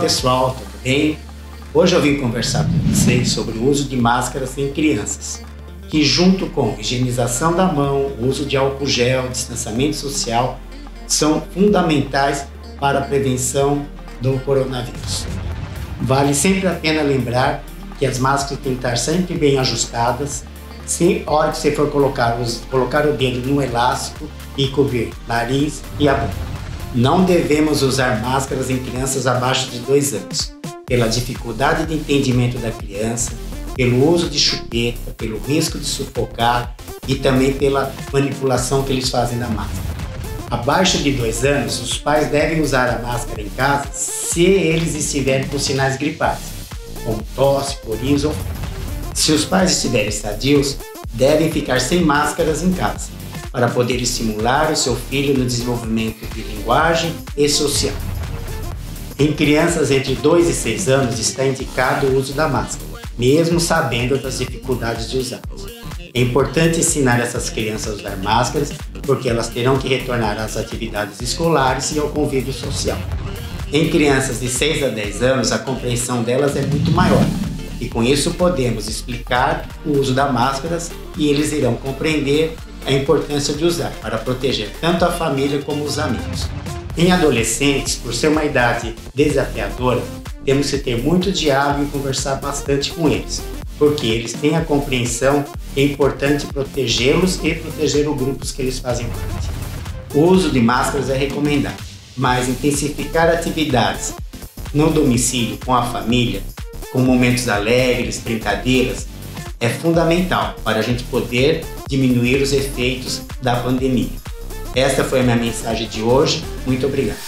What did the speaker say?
pessoal, tudo bem? Hoje eu vim conversar com vocês sobre o uso de máscaras em crianças, que junto com higienização da mão, uso de álcool gel, distanciamento social, são fundamentais para a prevenção do coronavírus. Vale sempre a pena lembrar que as máscaras têm que estar sempre bem ajustadas. Se a hora que você for colocar, colocar o dedo no elástico e cobrir nariz e a boca. Não devemos usar máscaras em crianças abaixo de 2 anos, pela dificuldade de entendimento da criança, pelo uso de chupeta, pelo risco de sufocar e também pela manipulação que eles fazem da máscara. Abaixo de 2 anos, os pais devem usar a máscara em casa se eles estiverem com sinais gripais, como tosse, coriza ou Se os pais estiverem sadios, devem ficar sem máscaras em casa para poder estimular o seu filho no desenvolvimento de linguagem e social. Em crianças entre 2 e 6 anos está indicado o uso da máscara, mesmo sabendo das dificuldades de usá É importante ensinar essas crianças a usar máscaras, porque elas terão que retornar às atividades escolares e ao convívio social. Em crianças de 6 a 10 anos, a compreensão delas é muito maior, e com isso podemos explicar o uso das máscaras e eles irão compreender a importância de usar para proteger tanto a família como os amigos. Em adolescentes, por ser uma idade desafiadora, temos que ter muito diálogo e conversar bastante com eles, porque eles têm a compreensão que é importante protegê-los e proteger os grupos que eles fazem parte. O uso de máscaras é recomendado, mas intensificar atividades no domicílio com a família, com momentos alegres, brincadeiras, é fundamental para a gente poder diminuir os efeitos da pandemia. Esta foi a minha mensagem de hoje. Muito obrigado.